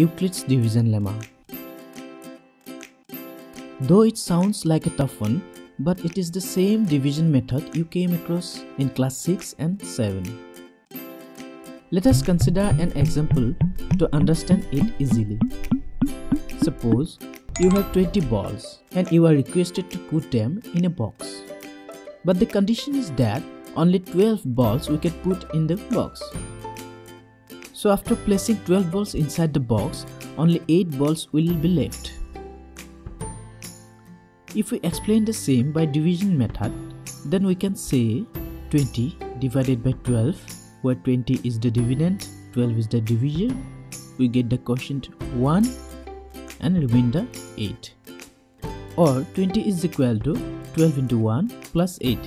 Euclid's division lemma. Though it sounds like a tough one, but it is the same division method you came across in class 6 and 7. Let us consider an example to understand it easily. Suppose you have 20 balls and you are requested to put them in a box. But the condition is that only 12 balls we can put in the box. So after placing 12 balls inside the box, only 8 balls will be left. If we explain the same by division method, then we can say 20 divided by 12, where 20 is the dividend, 12 is the division, we get the quotient 1 and remainder 8. Or 20 is equal to 12 into 1 plus 8.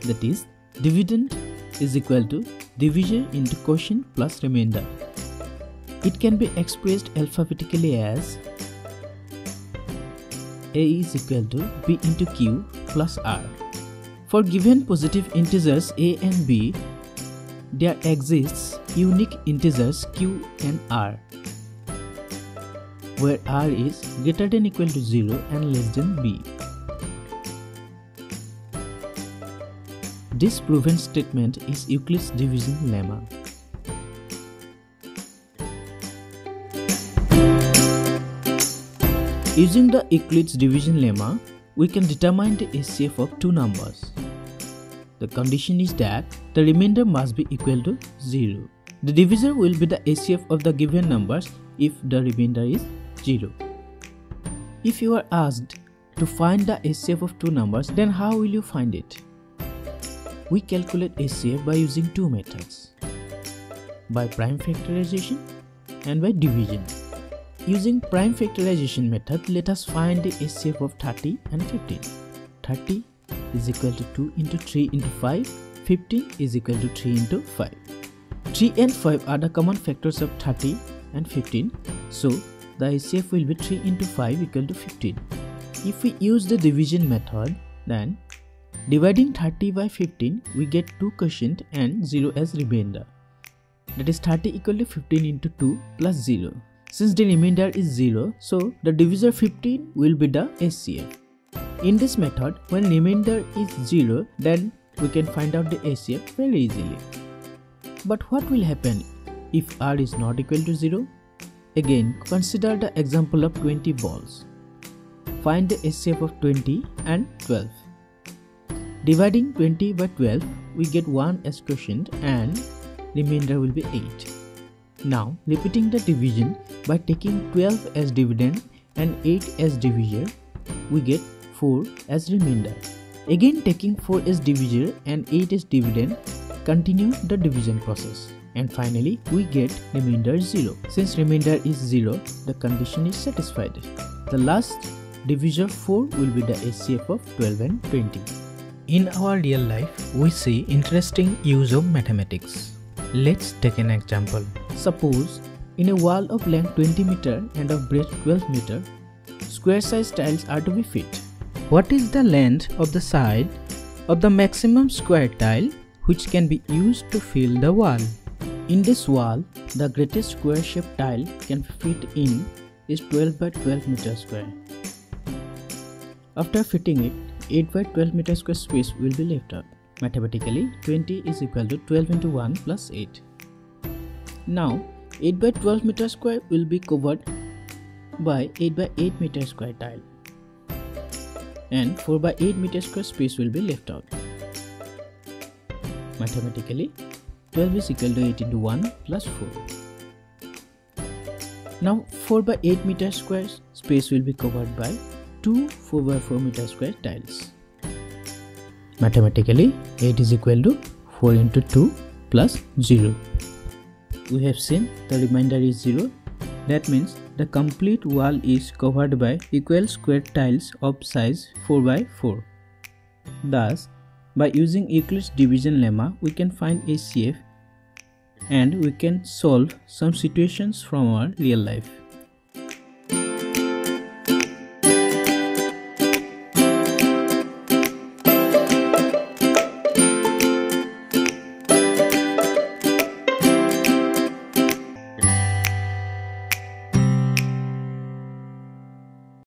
That is, dividend is equal to division into quotient plus remainder. It can be expressed alphabetically as A is equal to B into Q plus R. For given positive integers A and B, there exists unique integers Q and R, where R is greater than equal to 0 and less than B. This proven statement is Euclid's division lemma. Using the Euclid's division lemma, we can determine the HCF of two numbers. The condition is that the remainder must be equal to 0. The divisor will be the HCF of the given numbers if the remainder is 0. If you are asked to find the HCF of two numbers, then how will you find it? We calculate HCF by using two methods by prime factorization and by division. Using prime factorization method, let us find the HCF of 30 and 15. 30 is equal to 2 into 3 into 5, 15 is equal to 3 into 5. 3 and 5 are the common factors of 30 and 15, so the HCF will be 3 into 5 equal to 15. If we use the division method, then Dividing 30 by 15, we get 2 quotient and 0 as remainder. That is 30 equal to 15 into 2 plus 0. Since the remainder is 0, so the divisor 15 will be the HCF. In this method, when remainder is 0, then we can find out the HCF very easily. But what will happen if R is not equal to 0? Again, consider the example of 20 balls. Find the HCF of 20 and 12. Dividing 20 by 12, we get 1 as quotient and remainder will be 8. Now, repeating the division by taking 12 as dividend and 8 as divisor, we get 4 as remainder. Again taking 4 as divisor and 8 as dividend, continue the division process. And finally, we get remainder 0. Since remainder is 0, the condition is satisfied. The last divisor 4 will be the HCF of 12 and 20. In our real life, we see interesting use of mathematics. Let's take an example. Suppose in a wall of length 20 meter and of breadth 12 meter, square size tiles are to be fit. What is the length of the side of the maximum square tile which can be used to fill the wall? In this wall, the greatest square shaped tile can fit in is 12 by 12 meter square. After fitting it, 8 by 12 meter square space will be left out. Mathematically, 20 is equal to 12 into 1 plus 8. Now, 8 by 12 meter square will be covered by 8 by 8 meter square tile. And 4 by 8 meter square space will be left out. Mathematically, 12 is equal to 8 into 1 plus 4. Now 4 by 8 meter square space will be covered by two 4 by 4 meter square tiles. Mathematically, 8 is equal to 4 into 2 plus 0. We have seen the remainder is 0. That means the complete wall is covered by equal square tiles of size 4 by 4. Thus, by using Euclid's division lemma, we can find HCF and we can solve some situations from our real life.